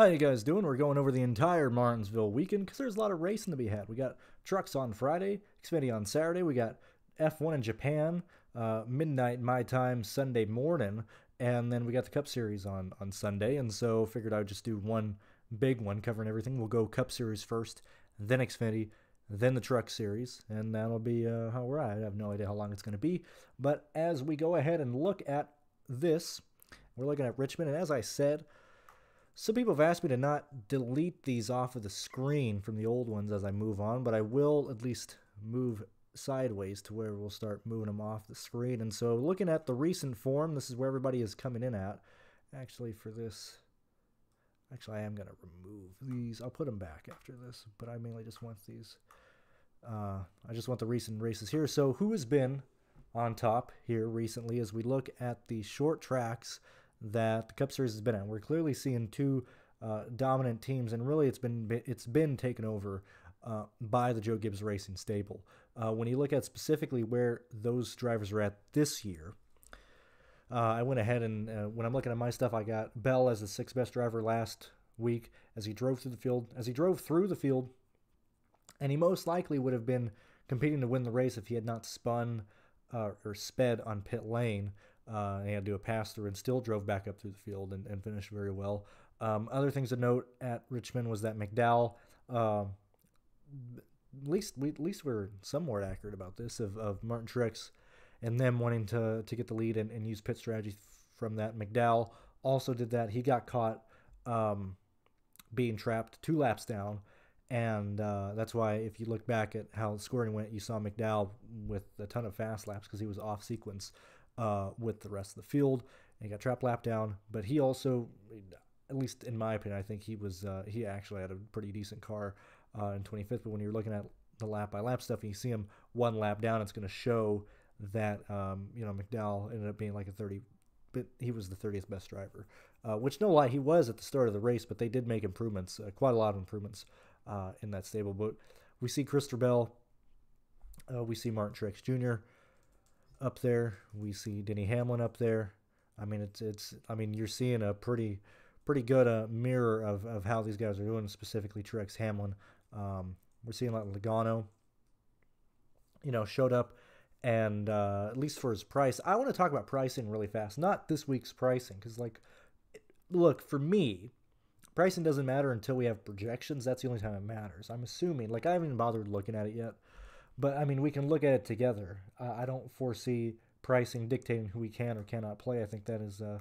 How you guys doing? We're going over the entire Martinsville weekend because there's a lot of racing to be had. We got trucks on Friday, Xfinity on Saturday. We got F1 in Japan, uh, midnight my time Sunday morning, and then we got the Cup Series on on Sunday. And so figured I would just do one big one covering everything. We'll go Cup Series first, then Xfinity, then the Truck Series, and that'll be uh, how we're at. I have no idea how long it's going to be, but as we go ahead and look at this, we're looking at Richmond, and as I said. Some people have asked me to not delete these off of the screen from the old ones as I move on, but I will at least move sideways to where we'll start moving them off the screen. And so looking at the recent form, this is where everybody is coming in at. Actually, for this, actually I am going to remove these. I'll put them back after this, but I mainly just want these. Uh, I just want the recent races here. So who has been on top here recently as we look at the short tracks that the Cup Series has been in. We're clearly seeing two uh, dominant teams, and really it's been it's been taken over uh, by the Joe Gibbs Racing stable. Uh, when you look at specifically where those drivers are at this year, uh, I went ahead and uh, when I'm looking at my stuff, I got Bell as the sixth best driver last week as he drove through the field. As he drove through the field, and he most likely would have been competing to win the race if he had not spun uh, or sped on pit lane. Uh, he had to do a pass through and still drove back up through the field and, and finished very well. Um, other things to note at Richmond was that McDowell, uh, at least we at least we somewhat accurate about this of, of Martin Truex and them wanting to to get the lead and, and use pit strategy from that. McDowell also did that. He got caught um, being trapped two laps down. And uh, that's why, if you look back at how scoring went, you saw McDowell with a ton of fast laps because he was off sequence uh, with the rest of the field. And he got trap lap down, but he also, at least in my opinion, I think he was uh, he actually had a pretty decent car uh, in 25th. But when you're looking at the lap by lap stuff, and you see him one lap down, it's going to show that um, you know McDowell ended up being like a 30, but he was the 30th best driver. Uh, which no lie, he was at the start of the race, but they did make improvements, uh, quite a lot of improvements uh, in that stable. But we see Christopher Bell, uh, we see Martin Truex Jr up there. We see Denny Hamlin up there. I mean, it's it's. I mean, you're seeing a pretty pretty good uh, mirror of, of how these guys are doing, specifically Truex Hamlin. Um, we're seeing like Logano, you know, showed up, and uh, at least for his price, I want to talk about pricing really fast. Not this week's pricing, because like, look for me, pricing doesn't matter until we have projections. That's the only time it matters. I'm assuming, like, I haven't even bothered looking at it yet. But I mean, we can look at it together. Uh, I don't foresee pricing dictating who we can or cannot play. I think that is, uh,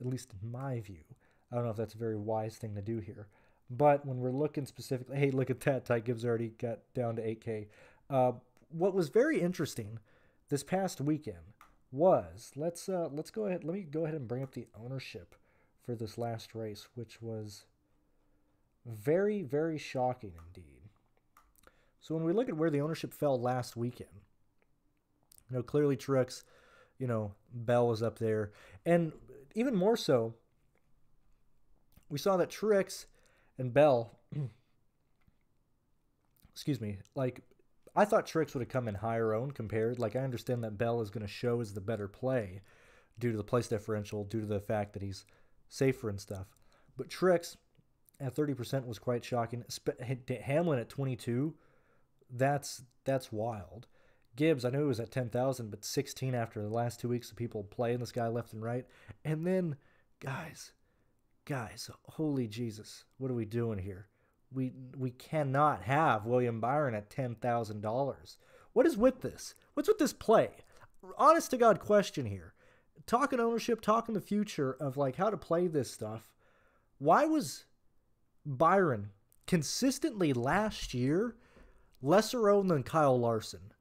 at least in my view, I don't know if that's a very wise thing to do here. But when we're looking specifically, hey, look at that. Ty Gibbs already got down to 8K. Uh, what was very interesting this past weekend was let's uh, let's go ahead. Let me go ahead and bring up the ownership for this last race, which was very very shocking indeed. So when we look at where the ownership fell last weekend, you know, clearly Truex, you know, Bell was up there. And even more so, we saw that Truex and Bell, excuse me, like I thought Truex would have come in higher owned compared. Like I understand that Bell is going to show as the better play due to the place differential, due to the fact that he's safer and stuff. But Truex at 30% was quite shocking. Hamlin at 22 that's that's wild. Gibbs, I know he was at 10,000, but 16 after the last two weeks of people playing this guy left and right. And then, guys, guys, holy Jesus, what are we doing here? We we cannot have William Byron at $10,000. What is with this? What's with this play? Honest to God question here. Talking ownership, talking the future of like how to play this stuff. Why was Byron consistently last year lesser owned than Kyle Larson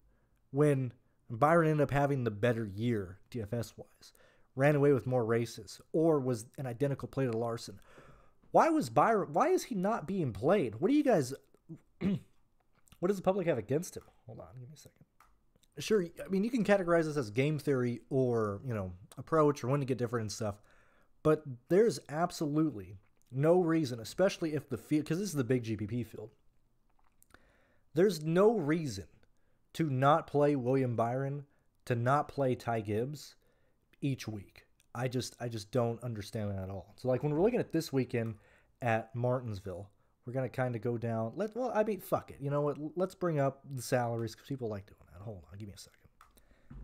when Byron ended up having the better year DFS wise, ran away with more races, or was an identical play to Larson. Why was Byron? Why is he not being played? What do you guys? what does the public have against him? Hold on, give me a second. Sure, I mean you can categorize this as game theory or you know approach or when to get different and stuff, but there's absolutely no reason, especially if the field, because this is the big GPP field. There's no reason to not play William Byron, to not play Ty Gibbs each week. I just I just don't understand that at all. So like when we're looking at this weekend at Martinsville. We're gonna kind of go down. Let well, I mean, fuck it. You know what? Let's bring up the salaries because people like doing that. Hold on, give me a second.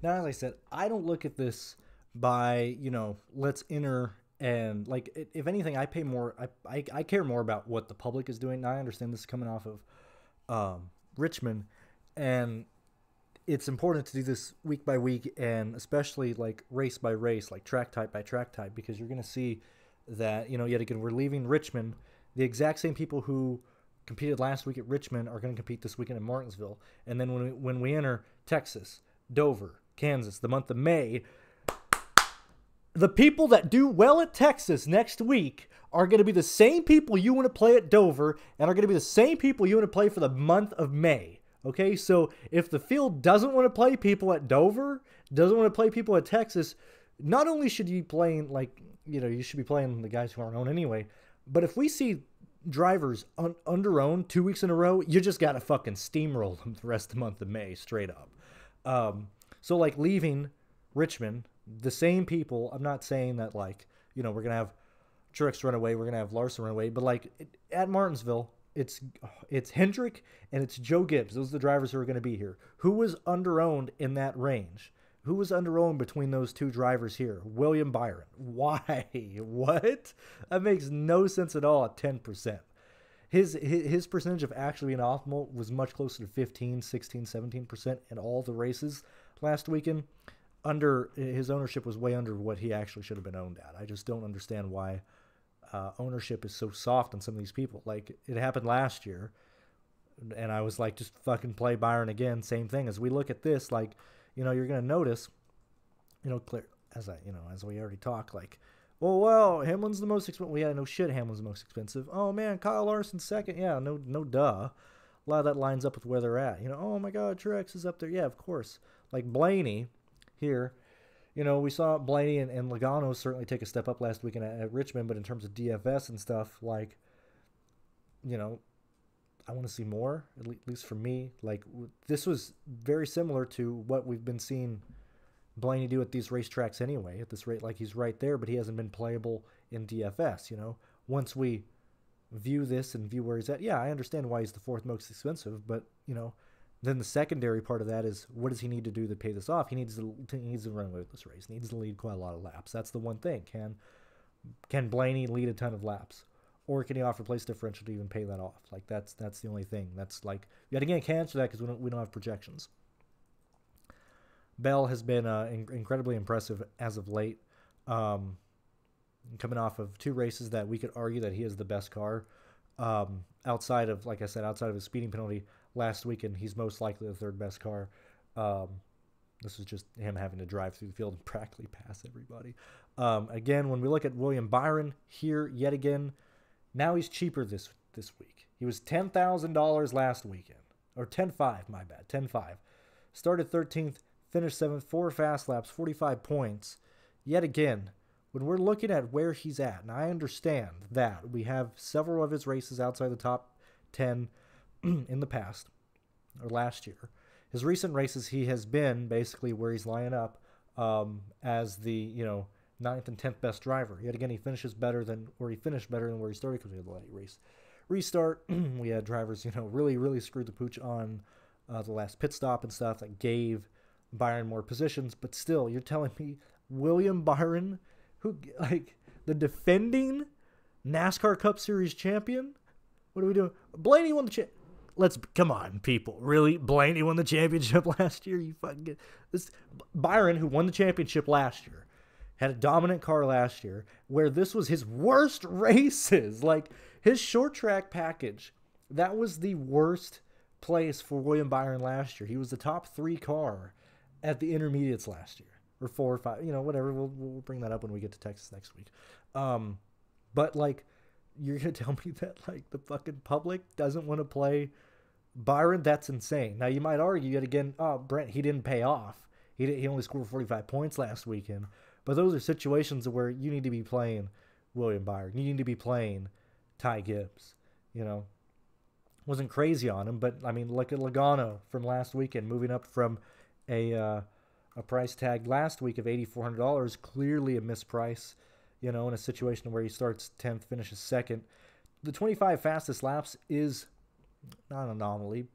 Now, as I said, I don't look at this by you know let's enter and like if anything, I pay more. I, I I care more about what the public is doing. Now I understand this is coming off of um, Richmond, and it's important to do this week by week and especially like race by race, like track type by track type, because you're going to see that, you know, yet again, we're leaving Richmond. The exact same people who competed last week at Richmond are going to compete this weekend in Martinsville. And then when we, when we enter Texas, Dover, Kansas, the month of May, the people that do well at Texas next week are going to be the same people you want to play at Dover and are going to be the same people you want to play for the month of May. Okay, so if the field doesn't want to play people at Dover, doesn't want to play people at Texas, not only should you be playing like you know you should be playing the guys who aren't owned anyway, but if we see drivers un- under owned two weeks in a row, you just gotta fucking steamroll them the rest of the month of May straight up. Um, so like leaving Richmond, the same people. I'm not saying that like you know we're gonna have Truex run away, we're gonna have Larson run away, but like at Martinsville, it's it's Hendrick and it's Joe Gibbs. Those are the drivers who are going to be here. Who was underowned in that range? Who was underowned between those two drivers here? William Byron. Why? What? That makes no sense at all at 10%. His, his percentage of actually being optimal was much closer to 15, 16, 17% in all the races last weekend. Under his ownership was way under what he actually should have been owned at. I just don't understand why uh, ownership is so soft on some of these people. Like it happened last year, and I was like, just fucking play Byron again. Same thing. As we look at this, like, you know, you're gonna notice, you know, clear as I, you know, as we already talked, like, well, well, Hamlin's the most expensive. Well, yeah, no shit, Hamlin's the most expensive. Oh man, Kyle Larson second. Yeah, no, no, duh. A lot of that lines up with where they're at. You know, oh my God, Truex is up there. Yeah, of course. Like Blaney here you know, we saw Blaney and, and Logano certainly take a step up last weekend at, at Richmond, but in terms of DFS and stuff, like, you know, I want to see more, at least for me. Like, this was very similar to what we've been seeing Blaney do at these racetracks anyway, at this rate. Like, he's right there, but he hasn't been playable in DFS, you know? Once we view this and view where he's at, yeah, I understand why he's the fourth most expensive, but, you know, then the secondary part of that is what does he need to do to pay this off? He needs to he needs to run away with this race. He needs to lead quite a lot of laps. That's the one thing. Can can Blaney lead a ton of laps, or can he offer place differential to even pay that off? Like that's that's the only thing. That's like yet again can't answer that because we don't we don't have projections. Bell has been uh, in- incredibly impressive as of late, um, coming off of two races that we could argue that he is the best car. Um, outside of, like I said, outside of his speeding penalty, last weekend, he's most likely the third best car. Um, this is just him having to drive through the field and practically pass everybody. Um, again, when we look at William Byron here, yet again, now he's cheaper this this week. He was ten thousand dollars last weekend, or ten five, my bad, ten five. Started thirteenth, finished seventh, four fast laps, forty five points. Yet again, when we're looking at where he's at, and I understand that we have several of his races outside the top ten in the past or last year. His recent races, he has been basically where he's lining up um, as the you know ninth and tenth best driver. Yet again, he finishes better than where he finished better than where he started because we had the late race restart. we had drivers you know really really screwed the pooch on uh, the last pit stop and stuff that gave Byron more positions. But still, you're telling me William Byron, who like the defending NASCAR Cup Series champion. What are we doing? Blaney won the cha- let's come on, people. Really, Blaney won the championship last year. You fucking get this. Byron, who won the championship last year, had a dominant car last year, where this was his worst races. Like his short track package, that was the worst place for William Byron last year. He was the top three car at the intermediates last year, or four or five. You know, whatever. We'll we'll bring that up when we get to Texas next week. Um, but like you're gonna tell me that like the fucking public doesn't want to play Byron, that's insane. Now you might argue yet again, oh Brent, he didn't pay off. He he only scored 45 points last weekend. But those are situations where you need to be playing William Byron. You need to be playing Ty Gibbs. You know, wasn't crazy on him, but I mean, look at Logano from last weekend, moving up from a uh, a price tag last week of eighty four hundred dollars, clearly a misprice. You know, in a situation where he starts tenth, finishes second, the 25 fastest laps is not an anomaly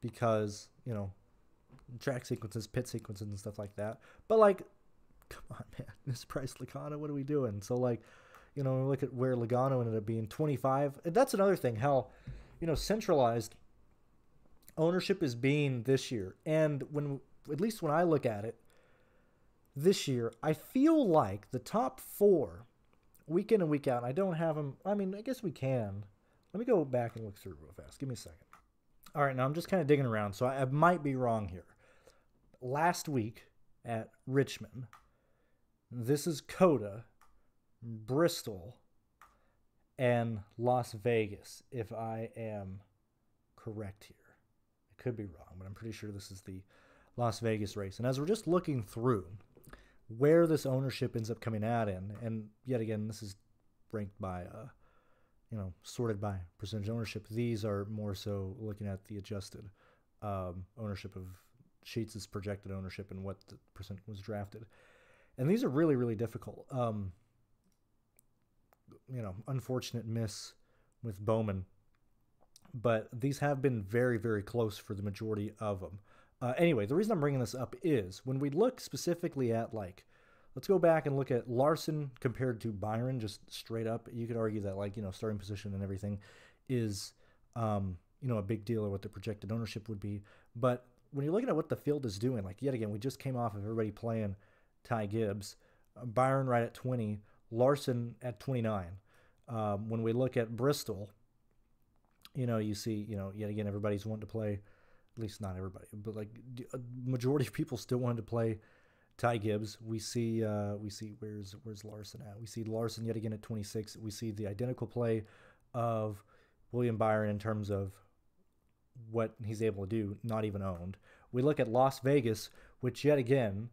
because, you know, track sequences, pit sequences, and stuff like that. But, like, come on, man. Mispriced Logano, what are we doing? So, like, you know, look at where Logano ended up being 25. And that's another thing, how, you know, centralized ownership is being this year. And when, at least when I look at it, this year, I feel like the top four, week in and week out, I don't have them. I mean, I guess we can. Let me go back and look through real fast. Give me a second. All right, now I'm just kind of digging around, so I, I might be wrong here. Last week at Richmond, this is COTA, Bristol, and Las Vegas, if I am correct here. I could be wrong, but I'm pretty sure this is the Las Vegas race. And as we're just looking through where this ownership ends up coming out in, and yet again, this is ranked by, uh, you know, sorted by percentage ownership. These are more so looking at the adjusted um, ownership of Sheets' projected ownership and what the percent was drafted. And these are really, really difficult. Um, you know, unfortunate miss with Bowman. But these have been very, very close for the majority of them. Uh, anyway, the reason I'm bringing this up is when we look specifically at like, let's go back and look at Larson compared to Byron, just straight up. You could argue that like you know starting position and everything is um, you know a big deal or what the projected ownership would be. But when you're looking at what the field is doing, like yet again, we just came off of everybody playing Ty Gibbs, uh, Byron right at 20, Larson at 29. Um, when we look at Bristol, you know, you see, you know, yet again, everybody's wanting to play, at least not everybody, but like a majority of people still wanted to play Ty Gibbs. We see, uh, we see where's where's Larson at? We see Larson yet again at 26. We see the identical play of William Byron in terms of what he's able to do, not even owned. We look at Las Vegas, which yet again,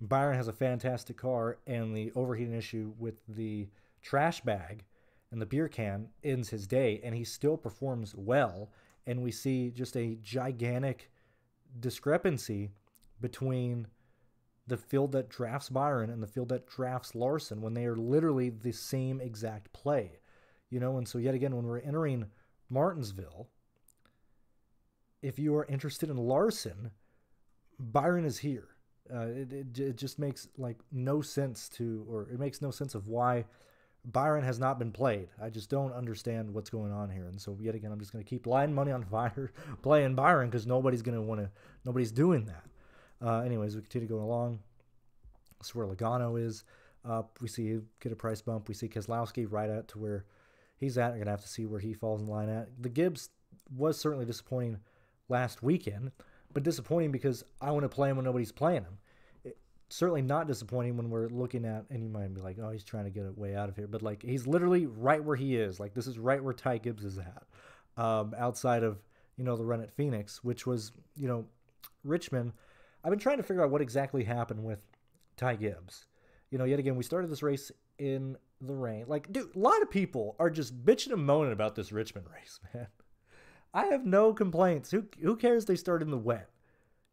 Byron has a fantastic car, and the overheating issue with the trash bag and the beer can ends his day, and he still performs well. And we see just a gigantic discrepancy between the field that drafts Byron and the field that drafts Larson when they are literally the same exact play. You know, and so yet again, when we're entering Martinsville, if you are interested in Larson, Byron is here. Uh, it, it, it just makes like no sense to, or it makes no sense of why Byron has not been played. I just don't understand what's going on here. And so yet again, I'm just going to keep lying money on fire playing Byron because nobody's going to want to. Nobody's doing that. Uh, anyways, we continue going along. That's where Logano is. Uh, we see get a price bump. We see Keselowski right at to where he's at. We're gonna have to see where he falls in line at. The Gibbs was certainly disappointing last weekend, but disappointing because I want to play him when nobody's playing him. It, certainly not disappointing when we're looking at, and you might be like, oh, he's trying to get a way out of here, but like he's literally right where he is. Like this is right where Ty Gibbs is at, um, outside of you know the run at Phoenix, which was you know Richmond. I've been trying to figure out what exactly happened with Ty Gibbs. You know, yet again, we started this race in the rain. Like, dude, a lot of people are just bitching and moaning about this Richmond race, man. I have no complaints. Who who cares they start in the wet?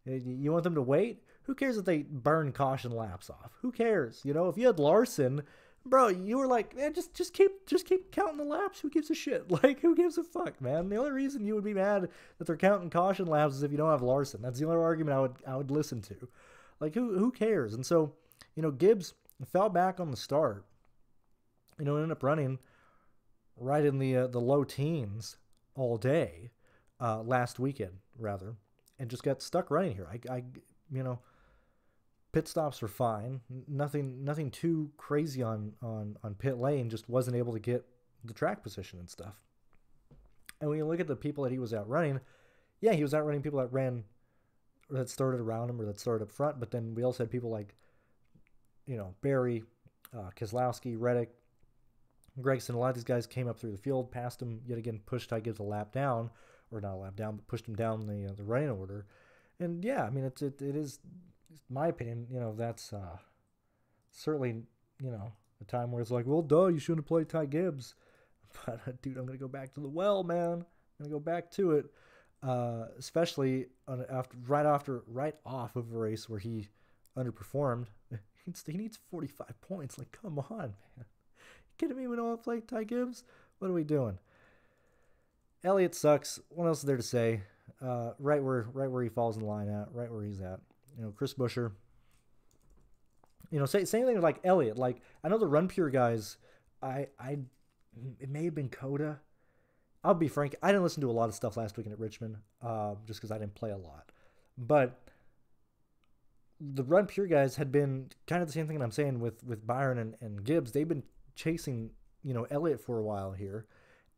You want them to wait? Who cares if they burn caution laps off? Who cares? You know, if you had Larson, bro, you were like, man, just just keep just keep counting the laps. Who gives a shit? Like, who gives a fuck, man? The only reason you would be mad that they're counting caution laps is if you don't have Larson. That's the only argument I would I would listen to. Like, who who cares? And so, you know, Gibbs fell back on the start. You know, ended up running right in the uh, the low teens all day uh, last weekend, rather, and just got stuck running here. I, I, you know, pit stops were fine. Nothing, nothing too crazy on on on pit lane. Just wasn't able to get the track position and stuff. And when you look at the people that he was outrunning, yeah, he was outrunning people that ran, that started around him or that started up front. But then we also had people like, you know, Berry, uh, Keselowski, Reddick, Gragson. a lot of these guys came up through the field, passed him yet again, pushed I Gibbs a lap down, or not a lap down, but pushed him down the uh, the running order. And yeah, I mean it's it, it is, my opinion. You know that's uh, certainly you know a time where it's like, well, duh, you shouldn't have played Ty Gibbs. But uh, dude, I'm gonna go back to the well, man. I'm gonna go back to it, uh, especially on, after right after right off of a race where he underperformed. He needs 45 points. Like, come on, man You kidding me? We don't want to play Ty Gibbs? What are we doing? Elliott sucks. What else is there to say? Uh, right where right where he falls in line at, right where he's at. You know, Chris Buescher. You know, say, same thing with like Elliott. Like I know the Run Pure guys. I I it may have been COTA. I'll be frank. I didn't listen to a lot of stuff last weekend at Richmond, uh, just because I didn't play a lot. But the Run Pure guys had been kind of the same thing I'm saying with with Byron and, and Gibbs. They've been chasing you know Elliott for a while here,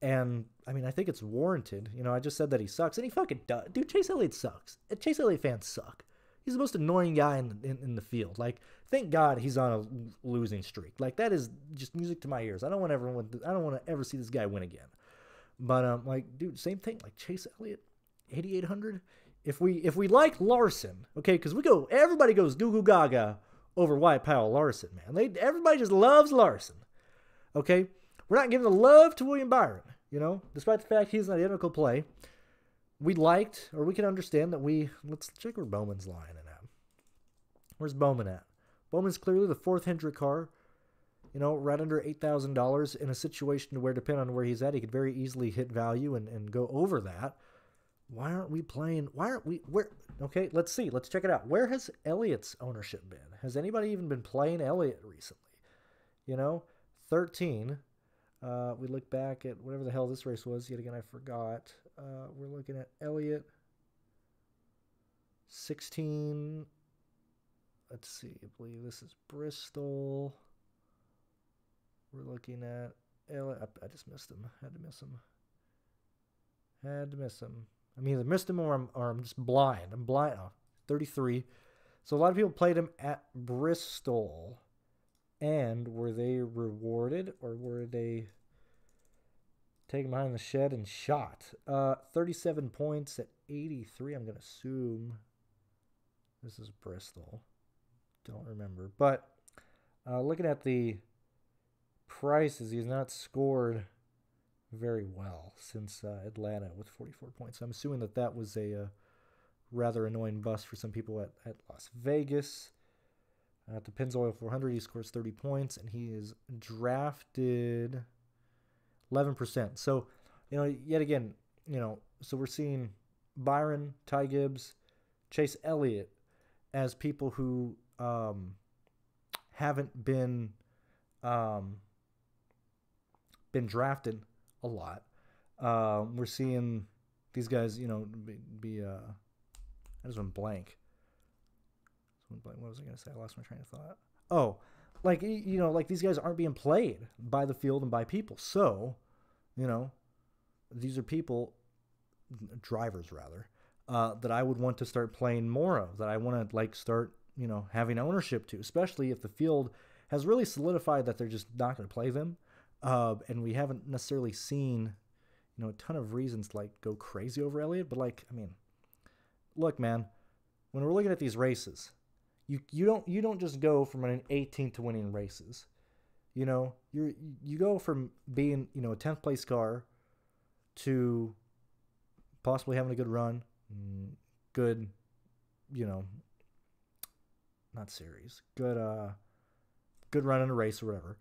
and I mean I think it's warranted. You know I just said that he sucks, and he fucking does. Dude, Chase Elliott sucks. Chase Elliott fans suck. He's the most annoying guy in, in, in the field. Like, thank God he's on a losing streak. Like that is just music to my ears. I don't want everyone. To, I don't want to ever see this guy win again. But um, like, dude, same thing. Like Chase Elliott, 8800 if we if we like Larson, okay, because we go everybody goes goo goo gaga over Wyatt Powell Larson, man. They everybody just loves Larson. Okay? We're not giving the love to William Byron, you know, despite the fact he's an identical play. We liked, or we can understand that we let's check where Bowman's lying at. Where's Bowman at? Bowman's clearly the fourth Hendrick car, you know, right under eight thousand dollars in a situation where depending on where he's at, he could very easily hit value and, and go over that why aren't we playing? Why aren't we? Where? Okay, let's see. Let's check it out. Where has Elliott's ownership been? Has anybody even been playing Elliott recently? You know, 13. Uh, we look back at whatever the hell this race was. Yet again, I forgot. Uh, we're looking at Elliott. 16. Let's see. I believe this is Bristol. We're looking at Elliott. I, I just missed him. Had to miss him. Had to miss him. I mean, either missed him or I'm, or I'm just blind. I'm blind. Oh, 33. So a lot of people played him at Bristol. And were they rewarded or were they taken behind the shed and shot? Uh, 37 points at 83. I'm going to assume this is Bristol. Don't remember. But uh, looking at the prices, he's not scored very well since uh, Atlanta with 44 points. I'm assuming that that was a uh, rather annoying bust for some people at, at Las Vegas. At the Pennzoil 400, he scores 30 points, and he is drafted 11%. So, you know, yet again, you know, so we're seeing Byron, Ty Gibbs, Chase Elliott as people who um, haven't been um, been drafted a lot. Uh, we're seeing these guys, you know, be, be uh, I just went blank. What was I going to say? I lost my train of thought. Oh, like you know, like these guys aren't being played by the field and by people. So, you know, these are people, drivers rather, uh, that I would want to start playing more of. That I want to like start, you know, having ownership to, especially if the field has really solidified that they're just not going to play them. Uh, and we haven't necessarily seen, you know, a ton of reasons to like go crazy over Elliott. But like, I mean, look, man, when we're looking at these races, you you don't you don't just go from an 18th to winning races. You know, you you go from being you know a 10th place car to possibly having a good run, mm, good, you know, not series, good uh, good run in a race or whatever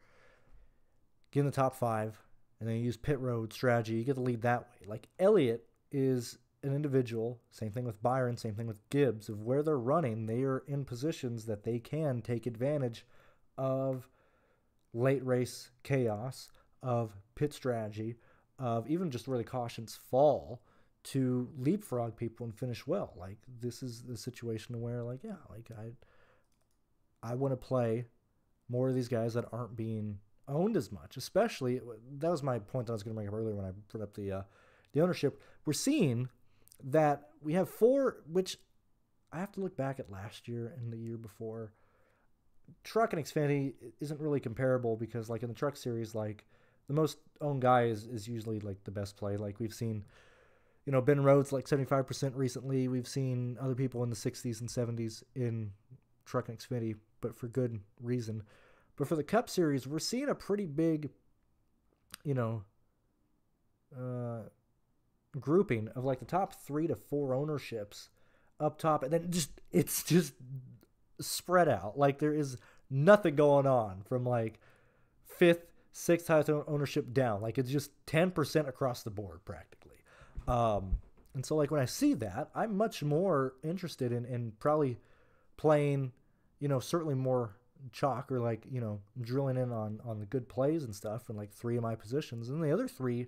get in the top five, and then you use pit road strategy. You get the lead that way. Like Elliott is an individual, same thing with Byron, same thing with Gibbs, of where they're running, they are in positions that they can take advantage of late race chaos, of pit strategy, of even just where the cautions fall to leapfrog people and finish well. Like this is the situation where like yeah, like I I want to play more of these guys that aren't being owned as much. Especially that was my point that I was going to make up earlier when I put up the uh, the ownership. We're seeing that we have four, which I have to look back at last year and the year before. Truck and Xfinity isn't really comparable because, like in the Truck Series, like the most owned guy is is usually like the best play. Like we've seen, you know, Ben Rhodes like seventy five percent recently. We've seen other people in the sixties and seventies in Truck and Xfinity, but for good reason. But for the Cup Series, we're seeing a pretty big, you know, uh, grouping of like the top three to four ownerships up top, and then just it's just spread out. Like there is nothing going on from like fifth, sixth highest ownership down. Like it's just ten percent across the board practically. Um, and so like when I see that, I'm much more interested in, in probably playing, you know, certainly more chalk or like, you know, drilling in on, on the good plays and stuff and like three of my positions. And the other three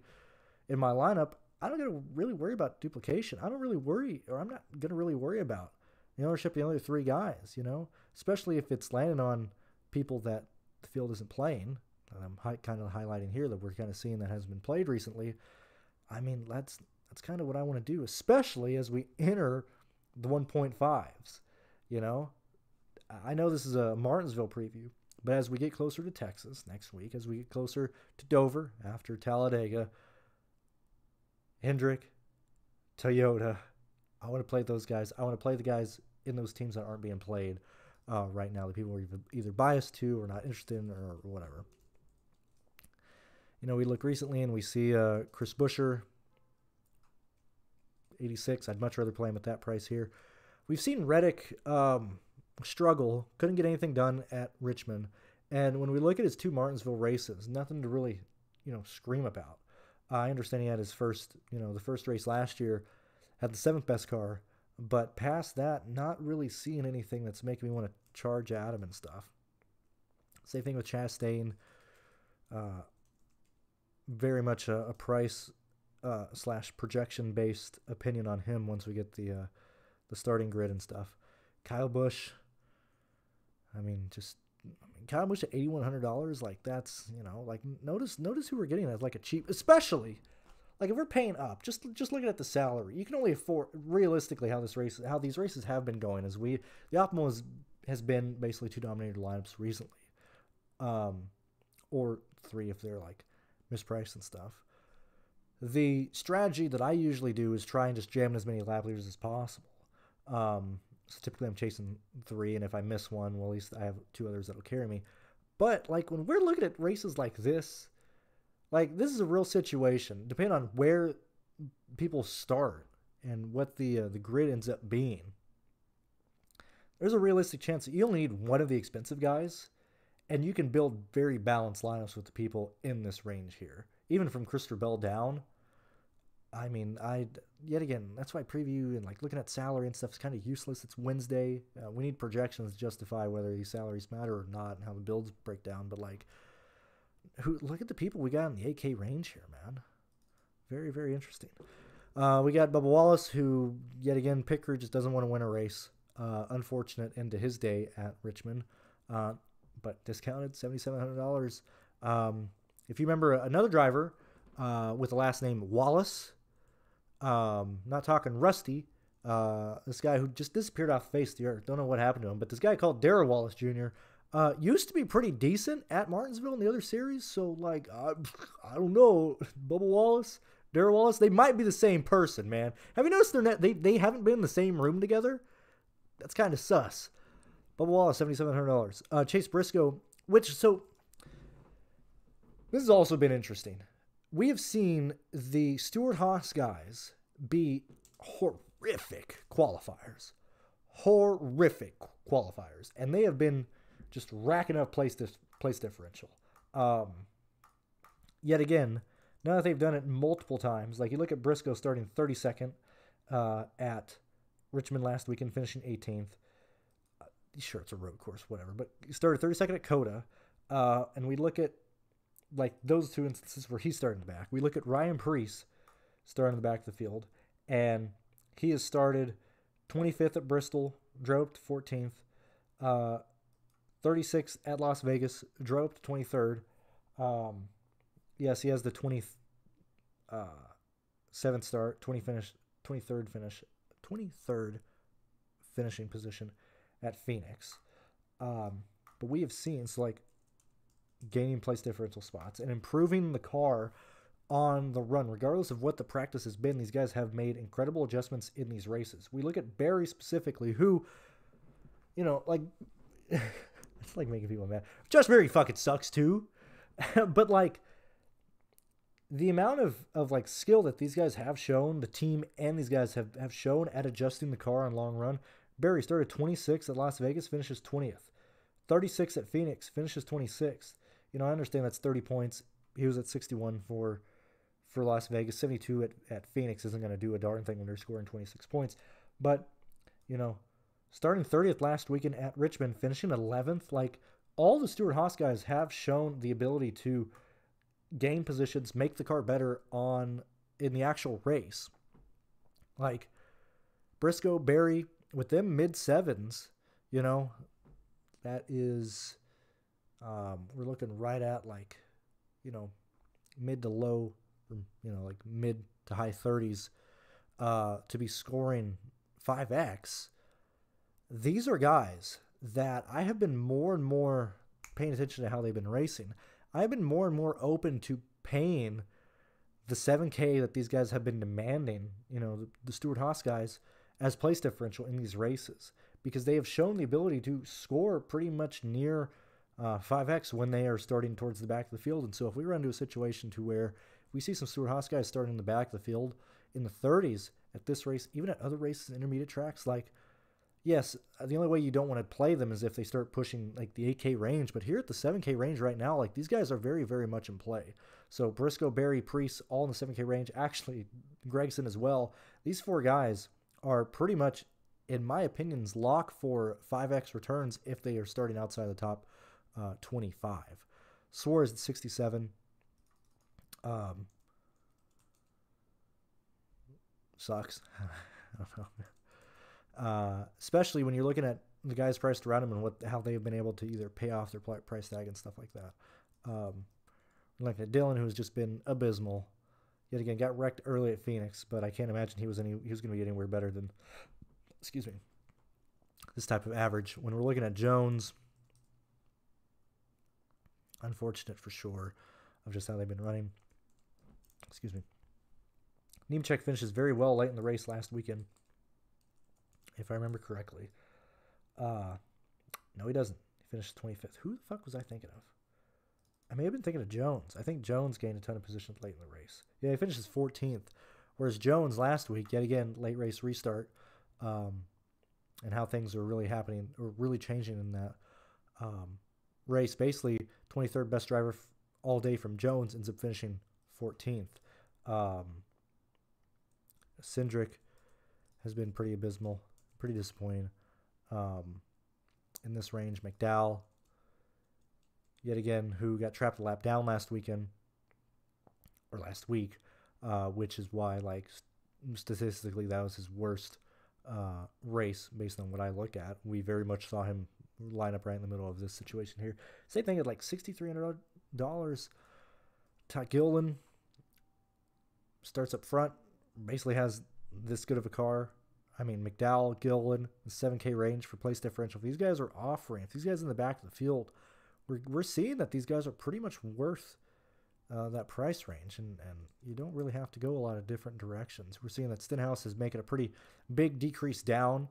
in my lineup, I don't gotta really worry about duplication. I don't really worry or I'm not gonna really worry about the ownership of the other three guys, you know, especially if it's landing on people that the field isn't playing. And I'm kind of highlighting here that we're kind of seeing that hasn't been played recently. I mean, that's that's kind of what I want to do, especially as we enter the 1.5s. You know, I know this is a Martinsville preview, but as we get closer to Texas next week, as we get closer to Dover after Talladega, Hendrick, Toyota, I want to play those guys. I want to play the guys in those teams that aren't being played uh, right now The people are either biased to or not interested in or whatever. You know, we look recently and we see uh, Chris Buescher 86. I'd much rather play him at that price here. We've seen Reddick um, struggle, couldn't get anything done at Richmond. And when we look at his two Martinsville races, nothing to really, you know, scream about. I understand he had his first, you know, the first race last year, had the seventh best car, but past that, not really seeing anything that's making me want to charge at him and stuff. Same thing with Chastain. Uh, very much a, a price uh, slash projection based opinion on him once we get the uh, the starting grid and stuff. Kyle Busch. I mean, just Mean, Kyle Busch at eighty one hundred dollars. Like that's you know like notice notice who we're getting as like a cheap, especially like if we're paying up. Just just looking at the salary, you can only afford realistically how this race how these races have been going. As we the optimal has been basically two dominated lineups recently, um, or three if they're like mispriced and stuff. The strategy that I usually do is try and just jam as many lap leaders as possible. Um, so typically I'm chasing three, and if I miss one, well, at least I have two others that'll carry me. But like when we're looking at races like this, like this is a real situation. Depending on where people start and what the uh, the grid ends up being, there's a realistic chance that you only need one of the expensive guys, and you can build very balanced lineups with the people in this range here. Even from Christopher Bell down, I mean, I yet again that's why preview and like looking at salary and stuff is kind of useless. It's Wednesday. Uh, we need projections to justify whether these salaries matter or not and how the builds break down. But like, who look at the people we got in the 8K range here, man. Very very interesting. Uh, we got Bubba Wallace, who yet again Picker just doesn't want to win a race. Uh, unfortunate end to his day at Richmond, uh, but discounted seventy seven hundred dollars. Um, if you remember another driver uh, with the last name Wallace um, not talking Rusty. Uh, this guy who just disappeared off the face of the earth. Don't know what happened to him. But this guy called Darrell Wallace Jr. Uh, used to be pretty decent at Martinsville in the other series. So, like, I, I don't know. Bubba Wallace, Darrell Wallace, they might be the same person, man. Have you noticed they're not, they, they haven't been in the same room together? That's kind of sus. Bubba Wallace, $7,700. Uh, Chase Briscoe, which, so, this has also been interesting we have seen the Stewart-Haas guys be horrific qualifiers. Horrific qualifiers. And they have been just racking up place, dif- place differential. Um, yet again, now that they've done it multiple times, like you look at Briscoe starting 32nd uh, at Richmond last weekend, finishing 18th. Uh, sure, it's a road course, whatever, but started 32nd at COTA. Uh, and we look at like those two instances where he's starting the back. We look at Ryan Preece starting the back of the field, and he has started 25th at Bristol, to 14th, uh, 36th at Las Vegas, to 23rd. Um, yes, he has the 27th uh, start, 20 finish, 23rd finish, 23rd finishing position at Phoenix. Um, but we have seen so like gaining place differential spots and improving the car on the run, regardless of what the practice has been. These guys have made incredible adjustments in these races. We look at Berry specifically, who, you know, like, it's like making people mad. Josh Berry fucking sucks too, but like, the amount of, of like skill that these guys have shown, the team and these guys have, have shown at adjusting the car on long run. Berry started 26 at Las Vegas, finishes 20th. 36 at Phoenix, finishes 26th you know, I understand that's 30 points. He was at 61 for for Las Vegas. 72 at, at Phoenix isn't going to do a darn thing when they're scoring 26 points. But, you know, starting 30th last weekend at Richmond, finishing 11th, like all the Stewart Haas guys have shown the ability to gain positions, make the car better on in the actual race. Like Briscoe, Berry, with them mid sevens, you know, that is um, we're looking right at like, you know, mid to low, you know, like mid to high 30s uh, to be scoring 5x. These are guys that I have been more and more paying attention to how they've been racing. I've been more and more open to paying the 7K that these guys have been demanding, you know, the, the Stewart Haas guys, as place differential in these races because they have shown the ability to score pretty much near uh, 5x when they are starting towards the back of the field. And so if we run into a situation to where we see some Stewart Haas guys starting in the back of the field in the 30s at this race, even at other races, intermediate tracks, like yes, the only way you don't want to play them is if they start pushing like the 8K range. But here at the 7K range right now, like these guys are very, very much in play. So Briscoe, Berry, Preece, all in the 7K range. Actually, Gragson as well. These four guys are pretty much, in my opinions, lock for 5X returns if they are starting outside the top uh, 25. Suarez at 67. Um, sucks. I don't know. Uh, especially when you're looking at the guys priced around him and what how they've been able to either pay off their price tag and stuff like that. Um, looking at Dillon, who's just been abysmal. Yet again, got wrecked early at Phoenix, but I can't imagine he was any he was going to be anywhere better than, excuse me, this type of average. When we're looking at Jones, unfortunate for sure of just how they've been running. Excuse me. Nemechek finishes very well late in the race last weekend, if I remember correctly. Uh, no, he doesn't. He finished 25th. Who the fuck was I thinking of? I may have been thinking of Jones. I think Jones gained a ton of positions late in the race. Yeah, he finishes 14th. Whereas Jones last week, yet again, late race restart, um, and how things are really happening or really changing in that um, race. Basically, 23rd best driver all day from Jones ends up finishing 14th. Um, Cindric has been pretty abysmal, pretty disappointing um, in this range. McDowell yet again, who got trapped a lap down last weekend or last week, uh, which is why, like, statistically, that was his worst uh, race based on what I look at. We very much saw him line up right in the middle of this situation here. Same thing at like $6,300. Todd Gilliland starts up front, basically has this good of a car. I mean, McDowell, Gilliland, the 7K range for place differential. These guys are off ramp. These guys in the back of the field we're, we're seeing that these guys are pretty much worth uh, that price range, and, and you don't really have to go a lot of different directions. We're seeing that Stenhouse is making a pretty big decrease down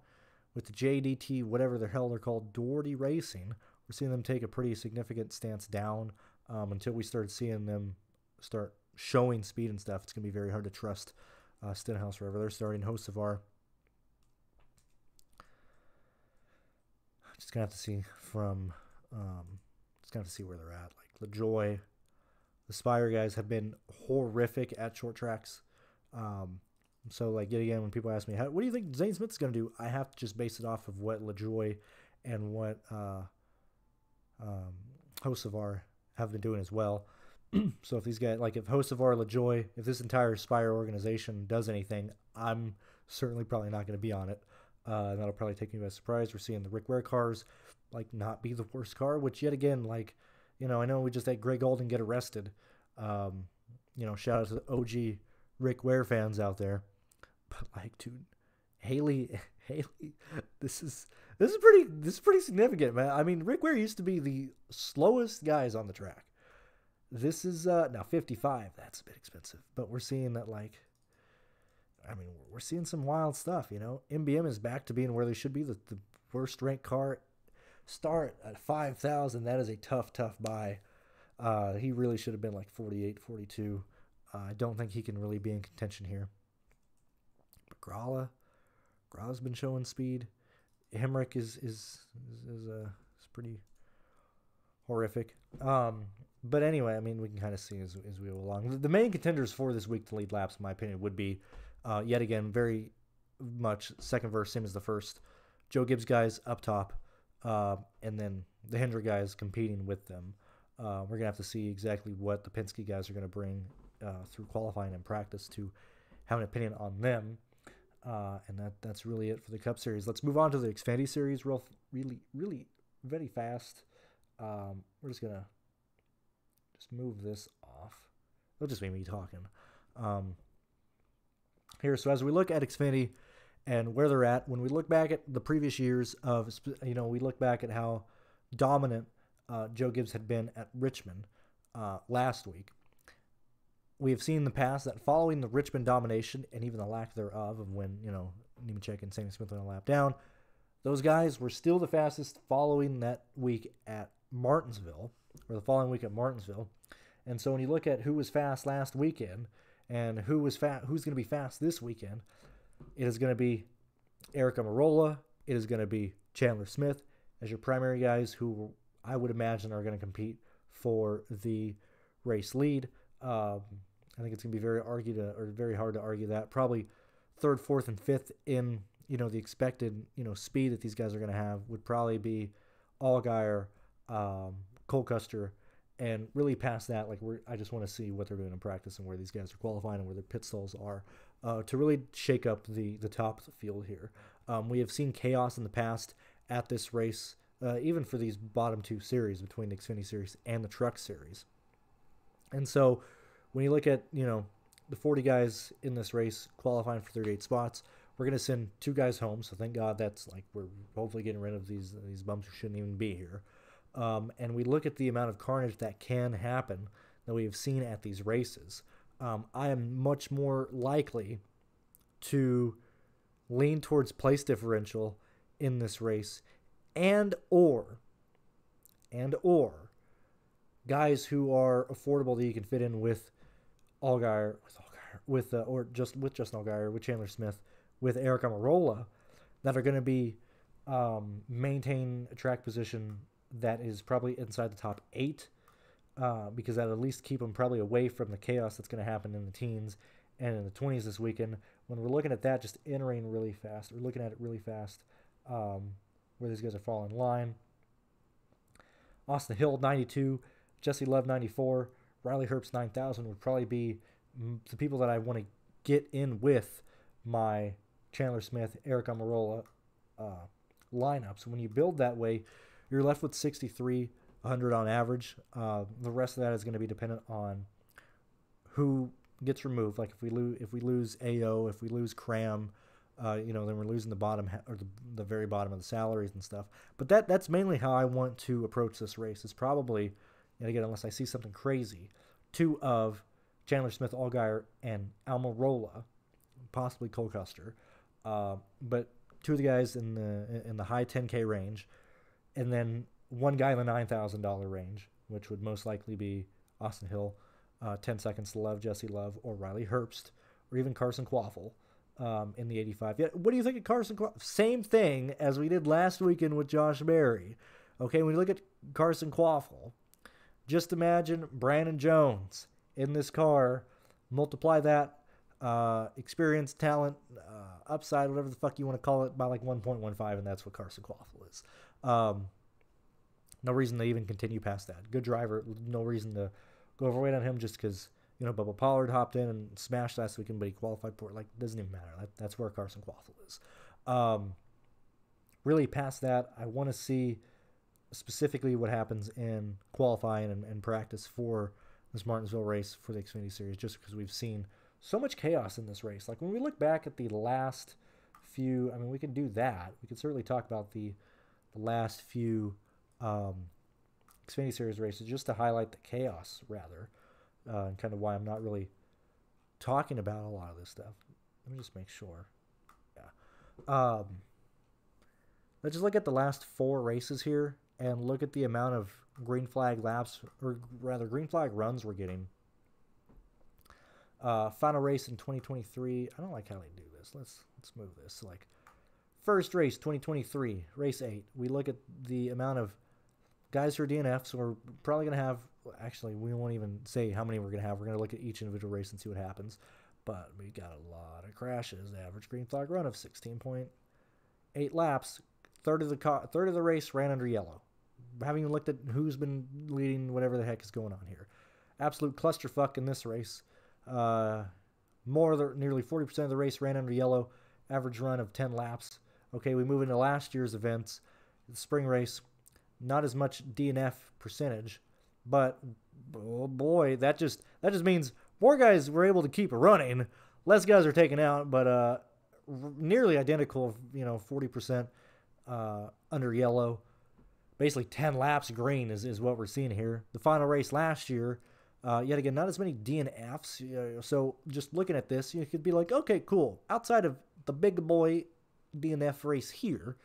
with the JDT, whatever the hell they're called, Daugherty Racing. We're seeing them take a pretty significant stance down um, until we start seeing them start showing speed and stuff. It's going to be very hard to trust uh, Stenhouse wherever they're starting. Hocevar. Just going to have to see from um, just gonna have to see where they're at. Like LaJoie, the Spire guys have been horrific at short tracks. Um, so like yet again, when people ask me, How, "What do you think Zane Smith's gonna do?" I have to just base it off of what LaJoie and what uh, um, Hocevar have been doing as well. so if these guys, like if Hocevar, LaJoie, if this entire Spire organization does anything, I'm certainly probably not going to be on it. Uh, that'll probably take me by surprise. We're seeing the Rick Ware cars like not be the worst car, which yet again, like, you know, I know we just had Greg Golden get arrested. Um, you know, shout out to the OG Rick Ware fans out there. But like, dude, Haley, Haley, this is this is pretty this is pretty significant, man. I mean, Rick Ware used to be the slowest guys on the track. This is uh now 55. That's a bit expensive, but we're seeing that like I mean, we're seeing some wild stuff, you know. MBM is back to being where they should be, the, the worst ranked car start at 5,000. That is a tough, tough buy. Uh, he really should have been like 48, 42. Uh, I don't think he can really be in contention here. But Grala, Grala's been showing speed. Hemric is is is, is, uh, is pretty horrific. Um, but anyway, I mean, we can kind of see as, as we go along. The main contenders for this week to lead laps, in my opinion, would be uh, yet again very much second verse, same as the first. Joe Gibbs guys up top, uh, and then the Hendrick guys competing with them. Uh, we're gonna have to see exactly what the Penske guys are gonna bring uh, through qualifying and practice to have an opinion on them. Uh, and that that's really it for the Cup Series. Let's move on to the Xfinity Series, real, really, really, very fast. Um, we're just gonna just move this off. It'll just be me talking. Um, here, so as we look at Xfinity and where they're at, when we look back at the previous years of, you know, we look back at how dominant uh, Joe Gibbs had been at Richmond uh, last week. We have seen in the past that following the Richmond domination and even the lack thereof of when, you know, Nemechek and Sammy Smith went a lap down, those guys were still the fastest following that week at Martinsville, or the following week at Martinsville. And so when you look at who was fast last weekend and who was fast, who's going to be fast this weekend, it is going to be Aric Almirola. It is going to be Chandler Smith as your primary guys who I would imagine are going to compete for the race lead. Um, I think it's going to be very argued to, or very hard to argue that. Probably third, fourth, and fifth in you know the expected you know speed that these guys are going to have would probably be Allgaier, um, Cole Custer, and really past that, like we're I just want to see what they're doing in practice and where these guys are qualifying and where their pit stalls are uh, to really shake up the the top of the field here. Um, we have seen chaos in the past at this race uh, even for these bottom two series between the Xfinity Series and the Truck Series. And so when you look at, you know, the 40 guys in this race qualifying for 38 spots, we're going to send two guys home. So thank God that's like we're hopefully getting rid of these these bums who shouldn't even be here. Um, and we look at the amount of carnage that can happen that we have seen at these races. Um, I am much more likely to lean towards place differential in this race and or and or guys who are affordable that you can fit in with Allgaier with Allgaier with uh, or just with Justin Allgaier with Chandler Smith with Aric Almirola that are going to be um, maintain a track position that is probably inside the top eight uh, because that at least keep them probably away from the chaos that's going to happen in the teens and in the 20s this weekend. When we're looking at that, just entering really fast, we're looking at it really fast. Um, where these guys are falling in line. Austin Hill, 92. Jesse Love, 94. Riley Herbst, 9,000 would probably be the people that I want to get in with my Chandler Smith, Aric Almirola uh, lineup. So when you build that way, you're left with 6,300 on average. Uh, the rest of that is going to be dependent on who gets removed. Like if we lose, if we lose AO, if we lose Cram, uh, you know, then we're losing the bottom or the, the very bottom of the salaries and stuff. But that that's mainly how I want to approach this race. It's probably, and again, unless I see something crazy, two of Chandler Smith, Allgaier, and Almirola, possibly Cole Custer, uh, but two of the guys in the in the high 10k range, and then one guy in the nine thousand dollar range, which would most likely be Austin Hill, uh, 10 seconds to love, Jesse Love, or Riley Herbst, or even Carson Kvapil um, in the 85. Yeah, what do you think of Carson? Same thing as we did last weekend with Josh Berry. Okay, when you look at Carson Kvapil, just imagine Brandon Jones in this car. Multiply that uh, experience, talent, uh, upside, whatever the fuck you want to call it, by like 1.15, and that's what Carson Kvapil is. Um, no reason to even continue past that. Good driver. No reason to go overweight on him just because you know, Bubba Pollard hopped in and smashed last weekend, but he qualified for it. Like, doesn't even matter. That, that's where Carson Kvapil is. Um, really, past that, I want to see specifically what happens in qualifying and, and practice for this Martinsville race for the Xfinity Series, just because we've seen so much chaos in this race. Like, when we look back at the last few, I mean, we can do that. We can certainly talk about the, the last few um, Xfinity Series races just to highlight the chaos, rather uh, and kind of why I'm not really talking about a lot of this stuff. Let me just make sure. Yeah. Um, let's just look at the last four races here and look at the amount of green flag laps, or rather, green flag runs we're getting. Uh, final race in 2023. I don't like how they do this. Let's let's move this. Like first race 2023, race eight. We look at the amount of guys who are DNFs. So we're probably gonna have actually, we won't even say how many we're going to have. We're going to look at each individual race and see what happens. But we got a lot of crashes. Average green flag run of 16.8 laps. Third of the third of the race ran under yellow. Having looked at who's been leading, whatever the heck is going on here, absolute clusterfuck in this race. Uh, more the, nearly 40% of the race ran under yellow. Average run of 10 laps. Okay, we move into last year's events. The spring race, not as much DNF percentage, but oh boy, that just that just means more guys were able to keep running. Less guys are taken out, but uh, nearly identical. You know, 40% uh, under yellow. Basically, 10 laps green is, is what we're seeing here. The final race last year, uh, yet again, not as many DNFs. So just looking at this, you could be like, okay, cool. Outside of the big boy DNF race here,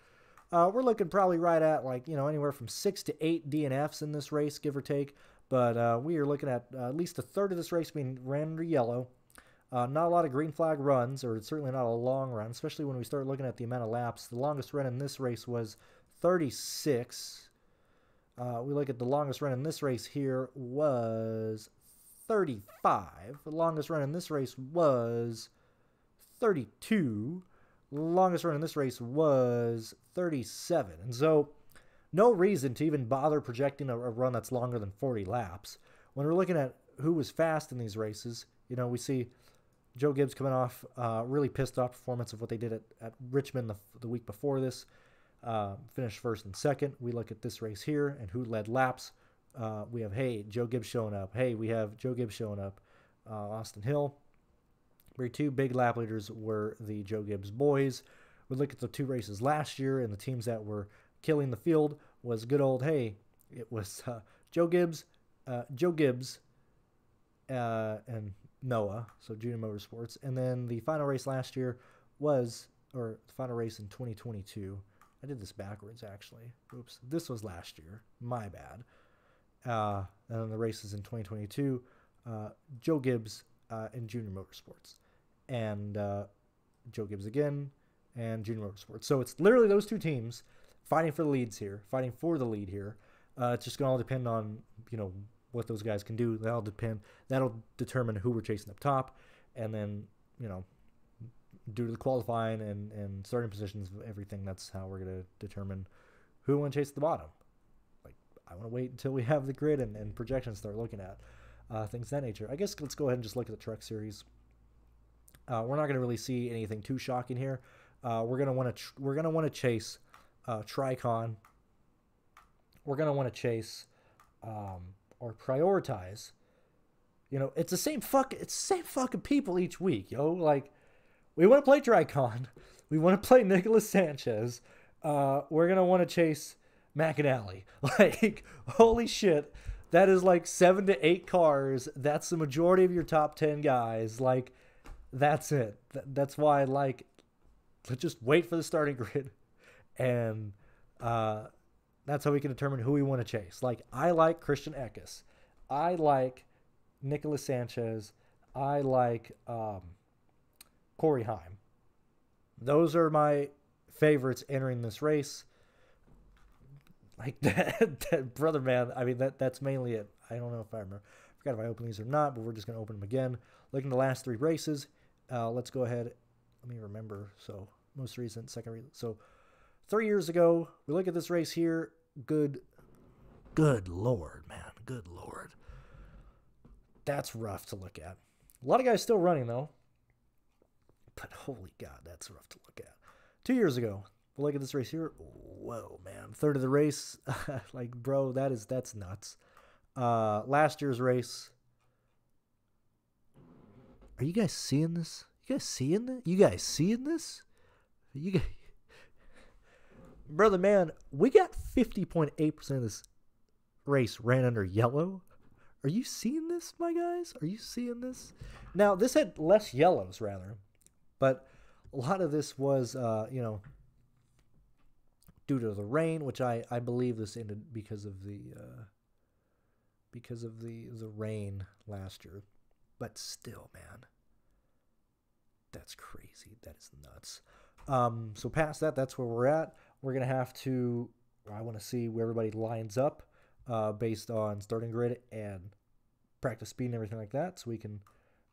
uh, we're looking probably right at like, you know, anywhere from six to eight DNFs in this race, give or take. But uh, we are looking at uh, at least a third of this race being ran under yellow. Uh, not a lot of green flag runs, or certainly not a long run, especially when we start looking at the amount of laps. The longest run in this race was 36. Uh, we look at the longest run in this race here was 35. The longest run in this race was 32 longest run in this race was 37. And so, no reason to even bother projecting a, a, run that's longer than 40 laps. When we're looking at who was fast in these races, you know, we see Joe Gibbs coming off uh, really pissed off performance of what they did at, at Richmond the, the week before this. Uh, finished first and second. We look at this race here and who led laps. Uh, we have, hey, Joe Gibbs showing up. Hey, we have Joe Gibbs showing up. Uh, Austin Hill, our two big lap leaders were the Joe Gibbs boys. We look at the two races last year, and the teams that were killing the field was good old hey, it was uh, Joe Gibbs, uh, Joe Gibbs, uh, and Noah, so Junior Motorsports, and then the final race last year was, or the final race in 2022. I did this backwards actually. Oops, this was last year. My bad. Uh, and then the races in 2022, uh, Joe Gibbs uh, and Junior Motorsports and uh, Joe Gibbs again, and Junior Motorsports. So it's literally those two teams fighting for the leads here, fighting for the lead here. Uh, it's just to all depend on you know what those guys can do. That'll depend. That'll determine who we're chasing up top, and then you know due to the qualifying and and starting positions of everything, that's how we're going to determine who want to chase the bottom. Like I want to wait until we have the grid and, and projections start looking at uh, things that nature. I guess let's go ahead and just look at the truck series. Uh, we're not going to really see anything too shocking here. Uh, we're going to want to we're going to want to chase uh, Tricon. We're going to want to chase um, or prioritize. You know, it's the same fuck. It's the same fucking people each week, yo. Like, we want to play Tricon. We want to play Nicholas Sanchez. Uh, we're gonna want to chase McAnally. Like, holy shit, that is like seven to eight cars. That's the majority of your top ten guys. Like, that's it. that's why like let's just wait for the starting grid and uh, that's how we can determine who we want to chase. Like I like Christian Eckes. I like Nicholas Sanchez. I like um, Corey Heim. Those are my favorites entering this race. Like that, that brother man. I mean that that's mainly it. I don't know if I remember. I forgot if I opened these or not, but we're just gonna open them again. Looking at the last three races, uh, let's go ahead. Let me remember. So most recent, second. Re- so three years ago, we look at this race here. Good, good lord, man. Good lord. That's rough to look at. A lot of guys still running though. But holy God, that's rough to look at. Two years ago, look at this race here. Whoa, man. Third of the race. like, bro, that is that's nuts. Uh, last year's race, are you guys seeing this? You guys seeing this? You guys seeing this? You guys, brother, man, we got fifty point eight percent of this race ran under yellow. Are you seeing this, my guys? Are you seeing this? Now, this had less yellows rather, but a lot of this was, uh, you know, due to the rain, which I I believe this ended because of the uh, because of the the rain last year. But still, man, that's crazy. That is nuts. Um, so past that, that's where we're at. We're gonna have to. I want to see where everybody lines up. uh, based on starting grid and practice speed and everything like that. So we can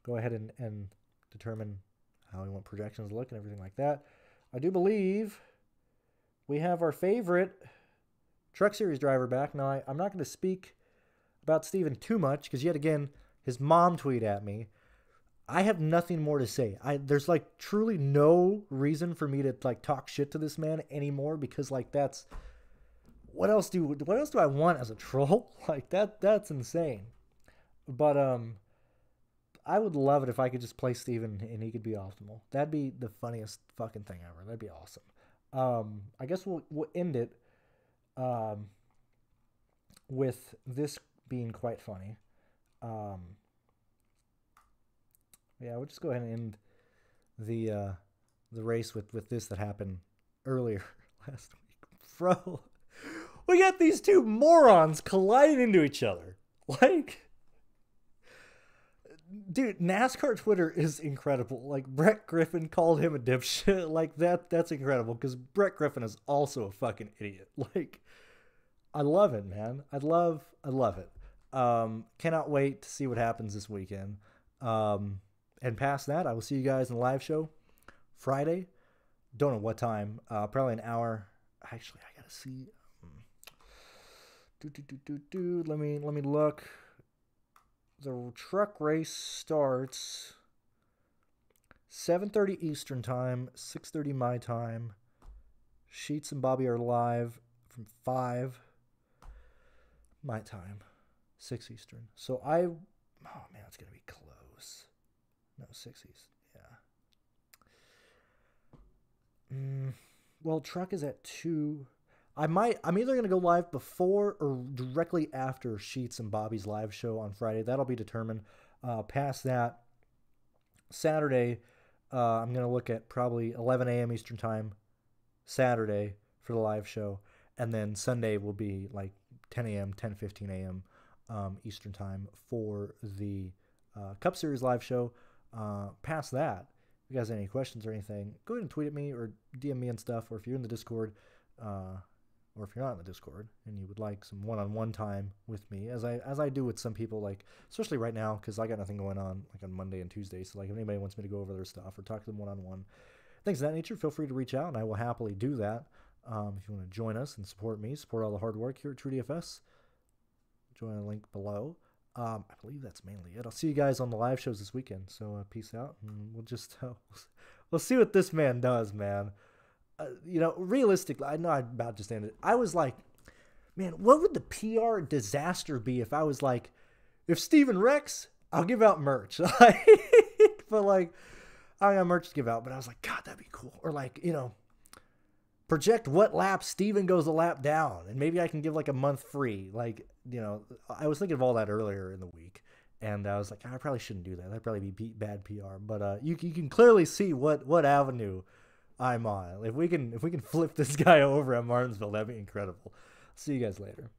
go ahead and, and determine how we want projections to look and everything like that. I do believe we have our favorite Truck Series driver back. Now, I, I'm not going to speak about Steven too much because, yet again, his mom tweeted at me. I have nothing more to say. I there's like truly no reason for me to like talk shit to this man anymore because like that's what else do what else do I want as a troll? Like that that's insane. But um I would love it if I could just play Steven and he could be optimal. That'd be the funniest fucking thing ever. That'd be awesome. Um I guess we'll we'll end it um with this being quite funny. Um yeah, we'll just go ahead and end the uh, the race with with this that happened earlier last week, bro. We got these two morons colliding into each other. Like, dude, NASCAR Twitter is incredible. Like Brett Griffin called him a dipshit. Like that. That's incredible because Brett Griffin is also a fucking idiot. Like, I love it, man. I love. I love it. Um, cannot wait to see what happens this weekend. Um, and past that, I will see you guys in the live show Friday. Don't know what time. Uh, probably an hour. Actually, I gotta see. Um, do do do do do. Let me let me look. The truck race starts 7:30 Eastern time, 6:30 my time. Sheets and Bobby are live from 5 my time, 6 Eastern. So I oh man, it's going to be close. No, 60s. Yeah. Mm, well, truck is at 2. I might I'm either going to go live before or directly after Sheets and Bobby's live show on Friday. That'll be determined. Uh, past that, Saturday, uh, I'm going to look at probably 11 a.m. Eastern Time Saturday for the live show. And then Sunday will be like 10 a.m., 10 15 a.m. Um, Eastern Time for the uh, Cup Series live show. Uh, past that, if you guys have any questions or anything, go ahead and tweet at me or DM me and stuff. Or if you're in the Discord, uh, or if you're not in the Discord and you would like some one-on-one time with me, as I as I do with some people, like especially right now because I got nothing going on like on Monday and Tuesday. So like if anybody wants me to go over their stuff or talk to them one-on-one, things of that nature, feel free to reach out and I will happily do that. Um, if you want to join us and support me, support all the hard work here at TrueDFS, join the link below. Um, I believe that's mainly it. I'll see you guys on the live shows this weekend. So uh, peace out, and we'll just uh, we'll see what this man does, man. Uh, you know, realistically, I know I'm about to stand it. I was like, man, what would the PR disaster be if I was like, if Steven wrecks, I'll give out merch, but like, I got merch to give out. But I was like, God, that'd be cool. Or like, you know, project what lap Steven goes a lap down, and maybe I can give like a month free. Like, you know, I was thinking of all that earlier in the week, and I was like, I probably shouldn't do that. That'd probably be bad PR. But uh, you you can clearly see what what avenue I'm on. If we can if we can flip this guy over at Martinsville, that'd be incredible. See you guys later.